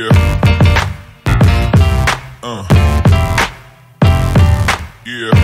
Yeah. Uh. Yeah.